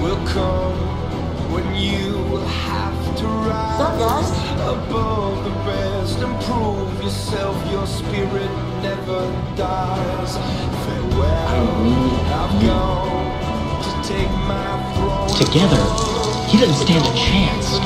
Will come when you will have to rise above the rest and prove yourself. Your spirit never dies. Farewell. I don't need I've gone to take my throne. Together, he doesn't stand a chance.